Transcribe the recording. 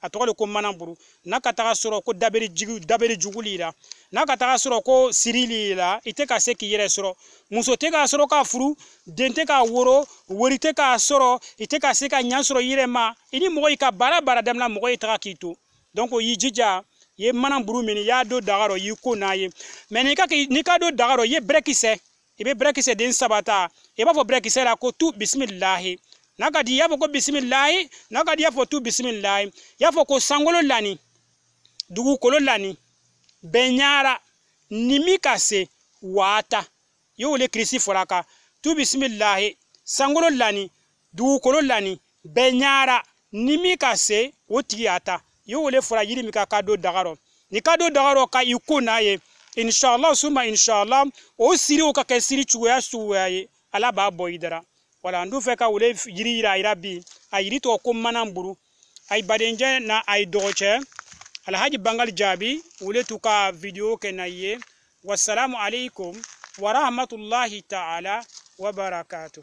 a tɔgɔ de ko manaburu n'a ka taga sɔrɔ ko dabere jugu dabere jugu li la n'a ka taga sɔrɔ ko siri li la i tɛ ka se k'i yɛrɛ sɔrɔ muso tɛ k'a sɔrɔ k'a furu den tɛ k'a woro wori tɛ k'a sɔrɔ i tɛ ka se ka ɲa sɔrɔ i yɛrɛ ma i ni mɔgɔ i ka baara baara daminɛ mɔgɔ y'i taga k'i to donc o y'i jija i ye mana buru min i y'a don daga rɔ i y'i ko n'a ye mɛ n'i ka n'i ka don daga rɔ i ye bɛrɛkisɛ i bɛ bɛrɛkisɛ den saba ta i b'a fɔ bɛrɛkisɛ la ko tu bisimilahi n'a ka di i y'a fɔ ko bisimilahi n'a ka di i y'a fɔ tu bisimilahi i y'a fɔ ko sankolo lani dugukolo lani bɛnɲara nimi ka se waata i y'o wele kirisi fɔra kan tu bisimilahi sankolo lani dugukolo lani bɛɛ ɲara ni min ka se o tigi y'a ta i y'o wele fɔra yiri min ka ka don daga rɔ ni ka don daga rɔ ka i ko n'a ye inshallah suma inshallah o siriw ka kɛ siri cogoya suguya ye ala b'a bɔ i dara wala n dun fɛ ka wele yiri yira a yira bi a yiri tɔgɔ ko manan buru a ye badenjɛ na a ye dɔgɔ cɛ alhaji bangali jaabi wele t'u ka video kɛ na ye wasalamu alaikum warahmatullahi taala wabarakatuh